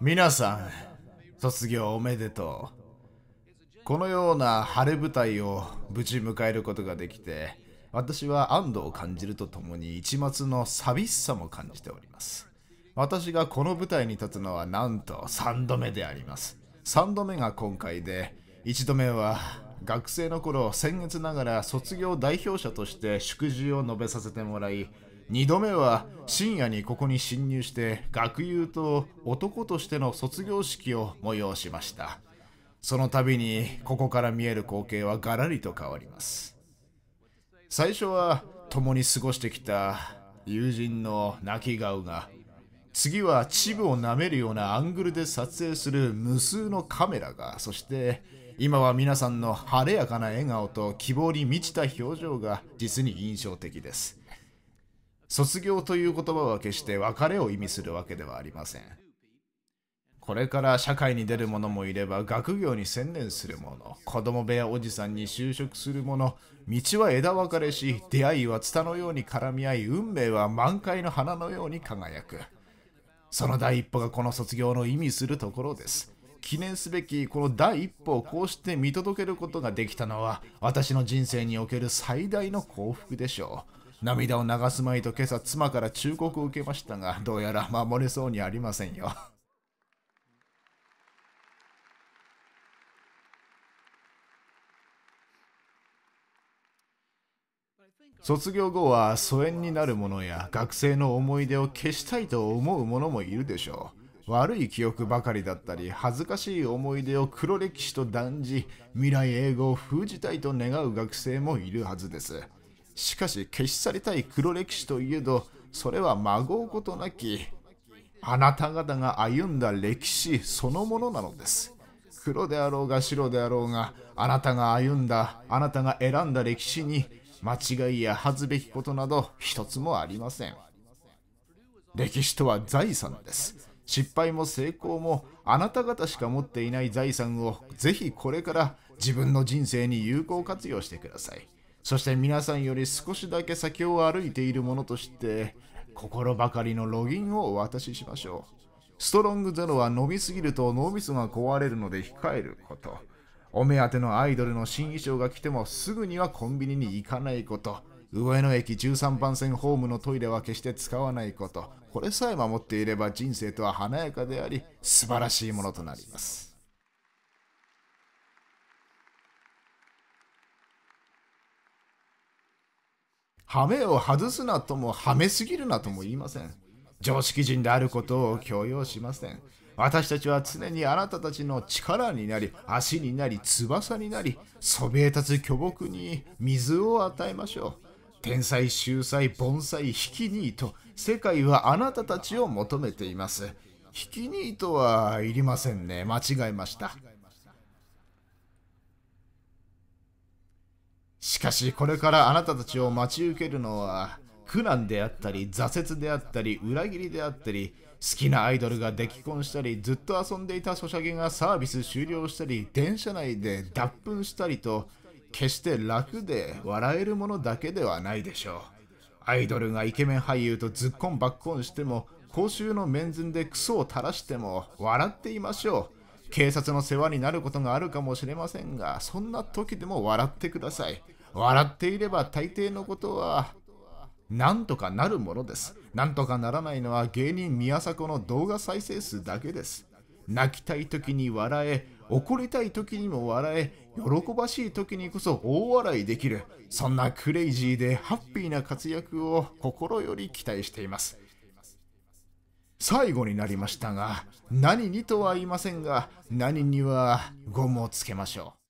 皆さん、卒業おめでとう。このような晴れ舞台を無事迎えることができて、私は安堵を感じるとともに一末の寂しさも感じております。私がこの舞台に立つのはなんと3度目であります。3度目が今回で、1度目は学生の頃、先月ながら卒業代表者として祝辞を述べさせてもらい、2度目は深夜にここに侵入して学友と男としての卒業式を催しました。その度にここから見える光景はガラリと変わります。最初は共に過ごしてきた友人の泣き顔が次は秩父を舐めるようなアングルで撮影する無数のカメラがそして今は皆さんの晴れやかな笑顔と希望に満ちた表情が実に印象的です。卒業という言葉は決して別れを意味するわけではありません。これから社会に出る者もいれば学業に専念する者、子供部屋おじさんに就職する者、道は枝分かれし、出会いはツタのように絡み合い、運命は満開の花のように輝く。その第一歩がこの卒業の意味するところです。記念すべきこの第一歩をこうして見届けることができたのは私の人生における最大の幸福でしょう。涙を流すまいと今朝妻から忠告を受けましたが、どうやら守れそうにありませんよ。卒業後は疎遠になる者や学生の思い出を消したいと思う者もいるでしょう。悪い記憶ばかりだったり恥ずかしい思い出を黒歴史と断じ未来英語を封じたいと願う学生もいるはずです。しかし消し去りたい黒歴史といえどそれはまごうことなきあなた方が歩んだ歴史そのものなのです。黒であろうが白であろうがあなたが歩んだあなたが選んだ歴史に間違いや恥ずべきことなど一つもありません。歴史とは財産です。失敗も成功もあなた方しか持っていない財産をぜひこれから自分の人生に有効活用してください。そして皆さんより少しだけ先を歩いている者として、心ばかりのロギンをお渡ししましょう。ストロングゼロは伸びすぎると脳みそが壊れるので控えること。お目当てのアイドルの新衣装が来てもすぐにはコンビニに行かないこと。上野駅13番線ホームのトイレは決して使わないこと。これさえ守っていれば人生とは華やかであり、素晴らしいものとなります。ハメを外すなとも、はめすぎるなとも言いません。常識人であることを強要しません。私たちは常にあなたたちの力になり、足になり、翼になり、そびえ立つ巨木に水を与えましょう。天才、秀才、盆栽、引きニート、世界はあなたたちを求めています。引きニートはいりませんね。間違えました。しかしこれからあなたたちを待ち受けるのは苦難であったり挫折であったり裏切りであったり好きなアイドルが出来婚したりずっと遊んでいたソシャゲがサービス終了したり電車内で脱粉したりと決して楽で笑えるものだけではないでしょう。アイドルがイケメン俳優とずっこんばっこんしても公衆の面前でクソを垂らしても笑っていましょう。警察の世話になることがあるかもしれませんがそんな時でも笑ってください笑っていれば大抵のことはなんとかなるものです。なんとかならないのは芸人宮迫の動画再生数だけです。泣きたい時に笑え、怒りたい時にも笑え、喜ばしい時にこそ大笑いできる。そんなクレイジーでハッピーな活躍を心より期待しています。最後になりましたが、何にとは言いませんが、何にはゴムをつけましょう。